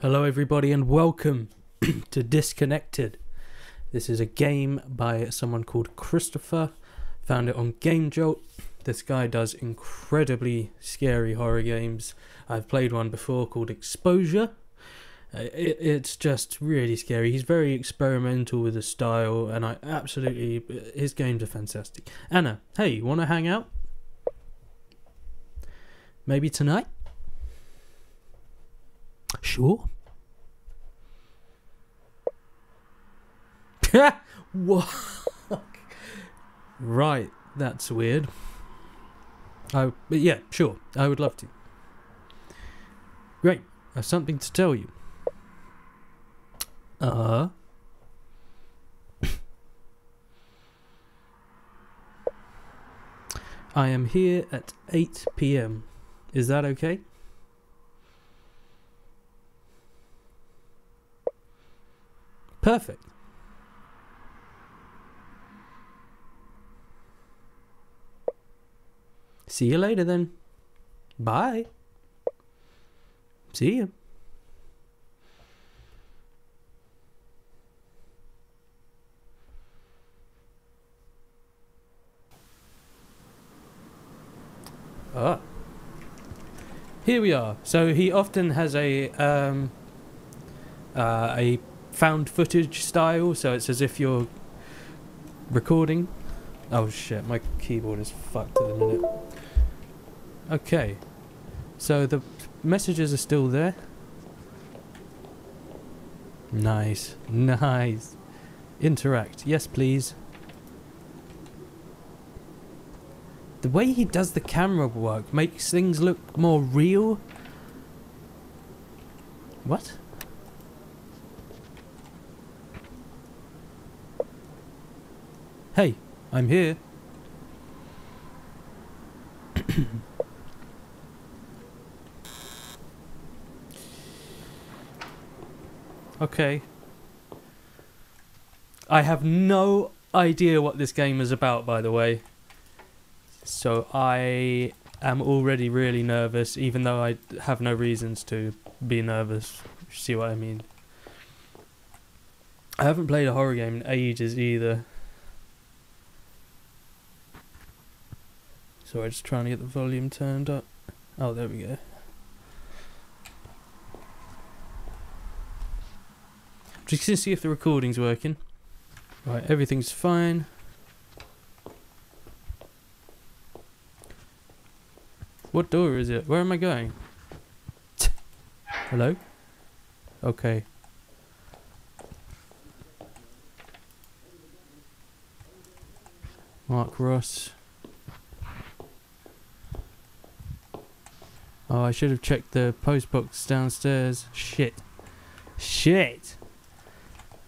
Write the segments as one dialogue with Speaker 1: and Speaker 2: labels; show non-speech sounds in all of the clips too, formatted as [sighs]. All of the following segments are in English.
Speaker 1: Hello, everybody, and welcome [clears throat] to Disconnected. This is a game by someone called Christophr. Found it on Game Jolt. This guy does incredibly scary horror games. I've played one before called Exposure. Uh, it, it's just really scary. He's very experimental with the style, and I absolutely. His games are fantastic. Anna, hey, you want to hang out? Maybe tonight? Sure. what? [laughs] right, that's weird. Oh, but yeah, sure. I would love to. Great. I have something to tell you. Uh. [coughs] I am here at 8 p.m. Is that okay? Perfect. See you later then. Bye. See you. Ah. Here we are. So he often has a um, uh, a found footage style, so it's as if you're recording. Oh shit, my keyboard is fucked at the minute. Okay, so the messages are still there. Nice, nice. Interact, yes please. The way he does the camera work makes things look more real. What? Hey, I'm here. okay. I have no idea what this game is about, by the way. So I am already really nervous, even though I have no reasons to be nervous. See what I mean? I haven't played a horror game in ages either. Sorry, just trying to get the volume turned up. Oh, there we go. Just to see if the recording's working. Right, everything's fine. What door is it? Where am I going? Hello? Okay. Mark Ross. Oh, I should have checked the post box downstairs. Shit. Shit!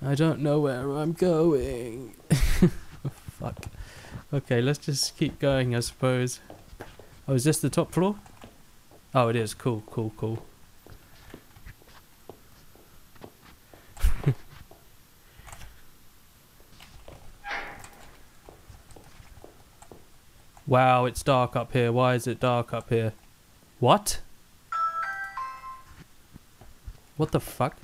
Speaker 1: I don't know where I'm going. [laughs] Fuck. Okay, let's just keep going, I suppose. Oh, is this the top floor? Oh, it is. Cool, cool, cool. [laughs] wow, it's dark up here. Why is it dark up here? What? What the fuck?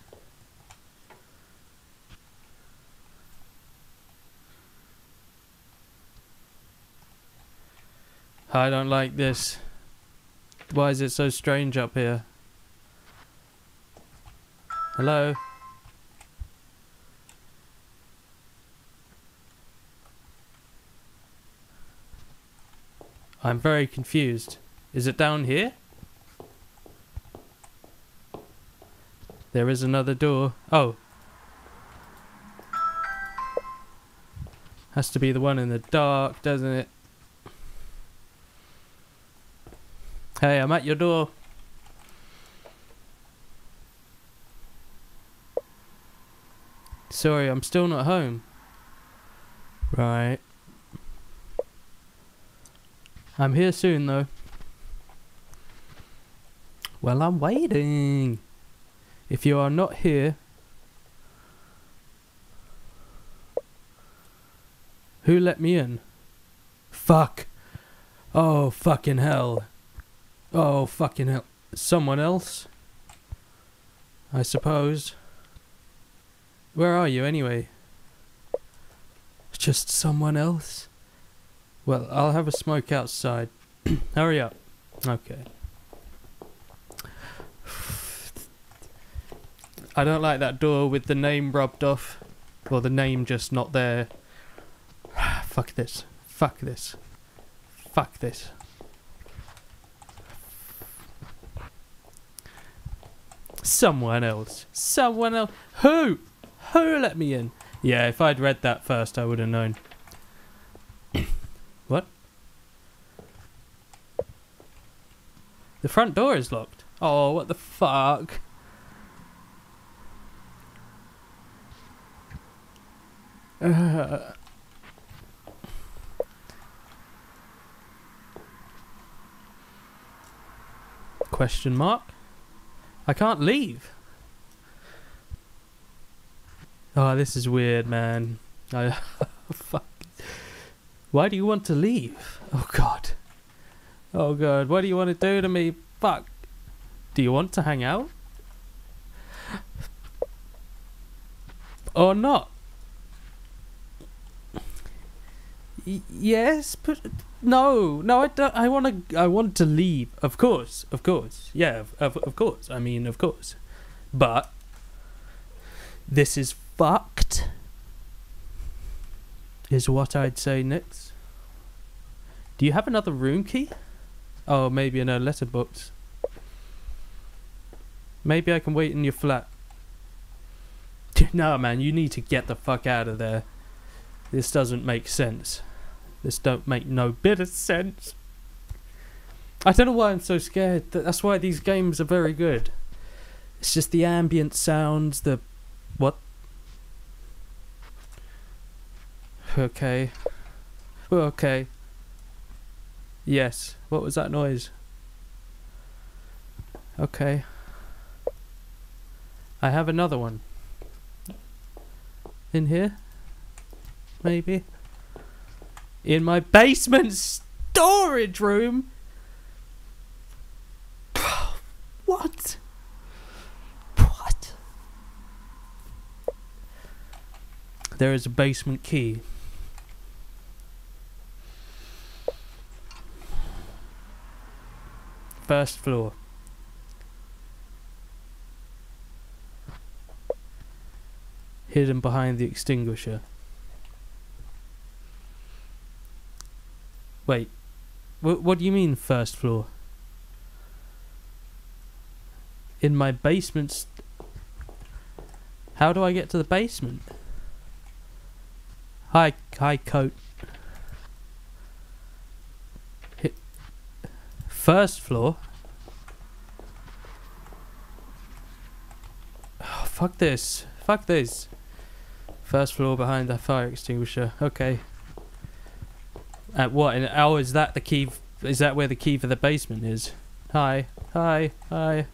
Speaker 1: I don't like this. Why is it so strange up here? Hello? I'm very confused. Is it down here? There is another door. Oh. Has to be the one in the dark, doesn't it? Hey, I'm at your door. Sorry, I'm still not home. Right. I'm here soon, though. Well, I'm waiting. If you are not here, who let me in? Fuck. Oh, fucking hell. Oh, fucking hell. Someone else? I suppose. Where are you anyway? Just someone else? Well, I'll have a smoke outside. [clears throat] Hurry up. Okay. I don't like that door with the name rubbed off. Or the name just not there. [sighs] Fuck this. Fuck this. Fuck this. Someone else. Someone else. Who? Who let me in? Yeah, if I'd read that first, I would have known. [coughs] what? The front door is locked. Oh, what the fuck? [laughs] Question mark? I can't leave. Oh, this is weird, man. I, [laughs] fuck. Why do you want to leave? Oh god. Oh god, what do you want to do to me? Fuck. Do you want to hang out? Or not? Yes, but no, no. I don't. I want to. I want to leave. Of course, of course. Yeah, of, of, of course. I mean, of course. But this is fucked. Is what I'd say next. Do you have another room key? Oh, maybe in a letterbox. Maybe I can wait in your flat. [laughs] no, man, you need to get the fuck out of there. This doesn't make sense. This don't make no bit of sense. I don't know why I'm so scared. That's why these games are very good. It's just the ambient sounds, the what? Okay. Okay. Yes. What was that noise? Okay. I have another one. In here? Maybe? In my basement storage room? [sighs] what? What? There is a basement key. First floor. Hidden behind the extinguisher. Wait. What, what do you mean first floor? In my basement. St- How do I get to the basement? Hi, hi, coat. First floor. Oh, fuck this. Fuck this. First floor behind the fire extinguisher. Okay. At what? And oh, is that the key? Is that where the key for the basement is? Hi, hi, hi.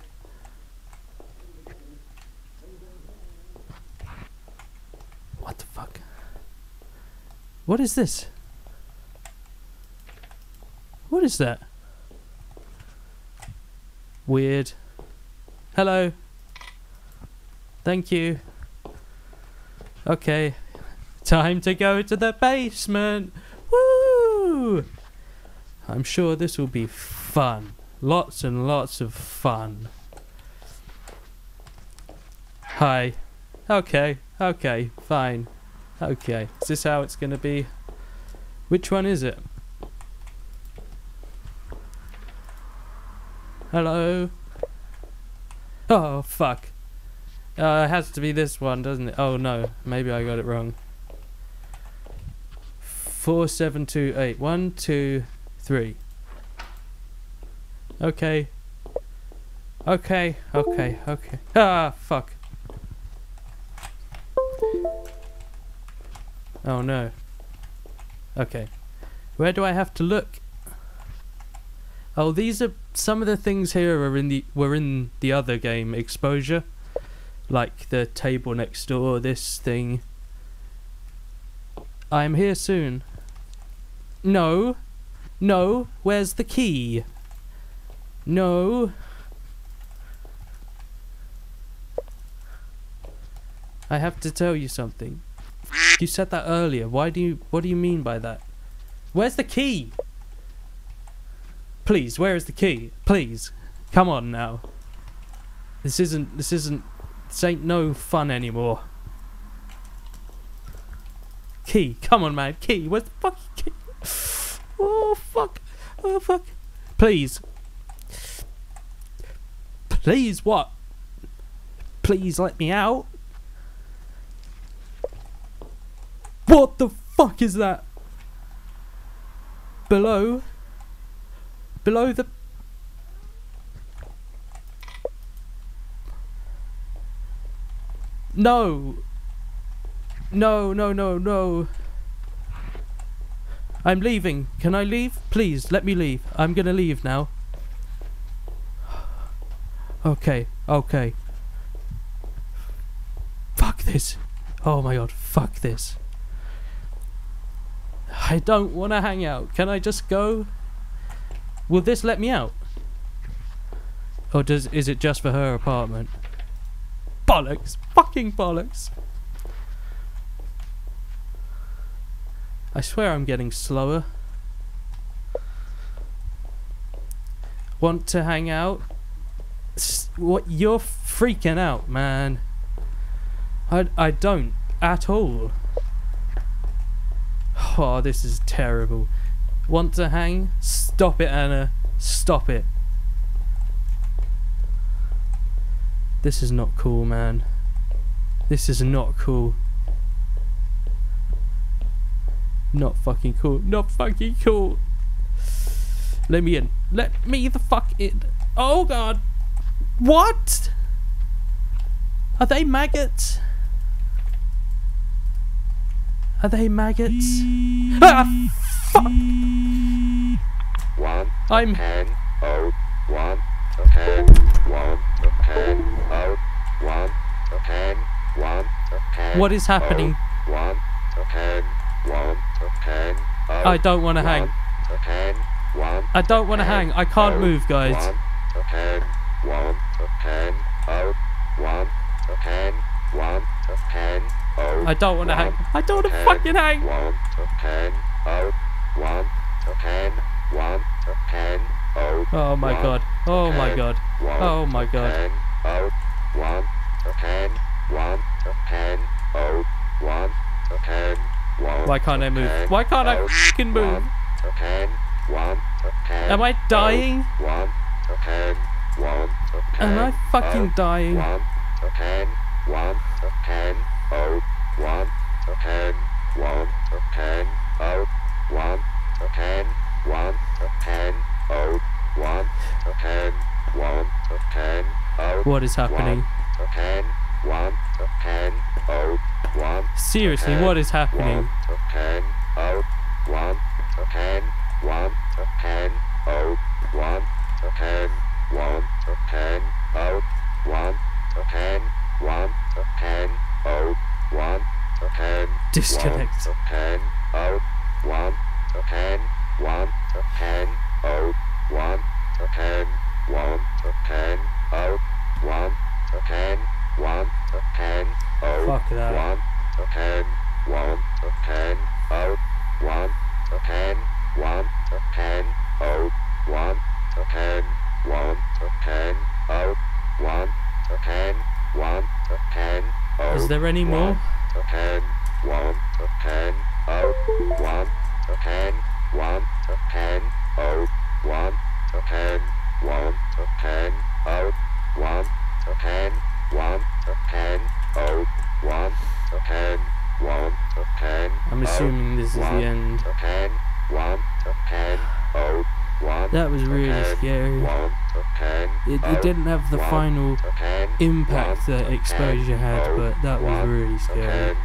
Speaker 1: What the fuck? What is this? What is that? Weird. Hello. Thank you. Okay. Time to go to the basement. Woo! I'm sure this will be fun. Lots and lots of fun. Hi. Okay, okay, fine. Okay, is this how it's gonna be? Which one is it? Hello? Oh, fuck. Uh, it has to be this one, doesn't it? Oh no, maybe I got it wrong. Four, seven, two, eight. One, two, three. Okay. Okay, okay, okay. [laughs] Ah, fuck. Oh no. Okay. Where do I have to look? Oh, these are some of the things here are in the were in the other game exposure, like the table next door. This thing. I'm here soon. No, no. Where's the key? No. I have to tell you something. You said that earlier. Why do you? What do you mean by that? Where's the key? Please, where is the key? Please, come on now. This isn't. This isn't. This ain't no fun anymore. Key, come on, man. Key, where's the fucking key? Oh fuck. Please. Please, what? Please let me out. What the fuck is that? Below? Below the... No! No, no, no, no. I'm leaving. Can I leave? Please, let me leave. I'm gonna leave now. [sighs] Okay, okay. Fuck this. Oh my god, fuck this. I don't want to hang out. Can I just go? Will this let me out? Or does is it just for her apartment? Bollocks! Fucking bollocks! I swear I'm getting slower. Want to hang out? S- What? You're freaking out, man. I, I don't at all. [sighs] Oh, this is terrible. Want to hang? Stop it, Anna. Stop it. This is not cool, man. This is not cool. Not fucking cool. Not fucking cool. Let me in. Let me the fuck in. Oh god. What? Are they maggots? Are they maggots? Ah, fuck!
Speaker 2: One
Speaker 1: I'm.
Speaker 2: hand out, one hand, one hand out, one hand, one hand.
Speaker 1: What is happening?
Speaker 2: One hand, one hand out.
Speaker 1: I don't want to hang.
Speaker 2: One hand, one
Speaker 1: I don't want to hang. I can't oh, move, guys.
Speaker 2: One hand, one hand out, oh, one hand, one hand out.
Speaker 1: I don't want to hang. I don't want to fucking hang.
Speaker 2: One hand out, oh, one hand, one.
Speaker 1: Oh my god. Oh my god. Oh my god.
Speaker 2: hand out, one hand, one hand out, one hand, one
Speaker 1: Why can't I move? Why can't I fucking move?
Speaker 2: One hand, one hand
Speaker 1: Am I dying?
Speaker 2: out, One hand, one
Speaker 1: Am I fucking dying? What is happening?
Speaker 2: One hand, one hand out, one
Speaker 1: Seriously, what is happening?
Speaker 2: one hand out, one hand, one hand out, one hand, one hand out, one hand, one hand out, one hand,
Speaker 1: Disconnect.
Speaker 2: one hand out, one hand, one hand out, one hand, one hand out, one hand, one hand out,
Speaker 1: Fuck that.
Speaker 2: one hand, one hand out, one hand, one hand out, one hand, one hand out, one hand, one hand out.
Speaker 1: Is there any more? It, didn't have the final impact that exposure had, but that was really scary.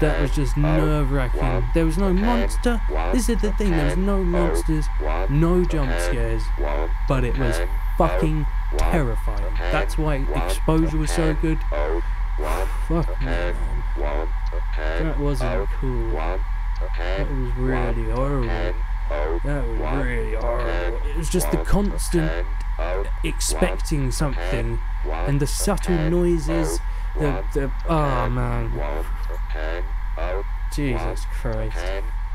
Speaker 1: That was just nerve wracking. There was no monster. This is the thing, there was no monsters, no jump scares, but it was fucking terrifying. That's why exposure was so good. Fuck me, man. That wasn't cool. That was really horrible. That was really horrible. It was just the constant expecting something and the subtle noises, The, the, oh man,
Speaker 2: one, ten, out,
Speaker 1: Jesus Christ.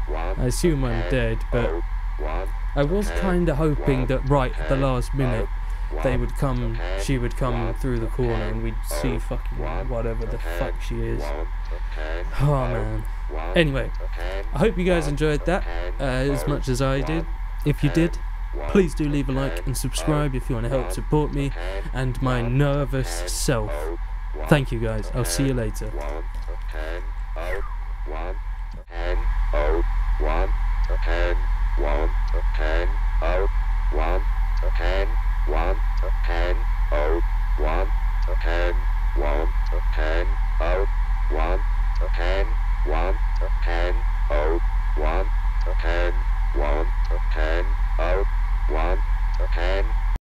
Speaker 1: I assume I'm dead, but I was kinda hoping that right at the last minute they would come, she would come through the corner and we'd see fucking whatever the fuck she is. Oh man. Anyway, I hope you guys enjoyed that uh, as much as I did. If you did, Please do leave a like and subscribe if you want to help support me and my nervous self. Thank you guys, I'll see you later.
Speaker 2: Out. One, ten.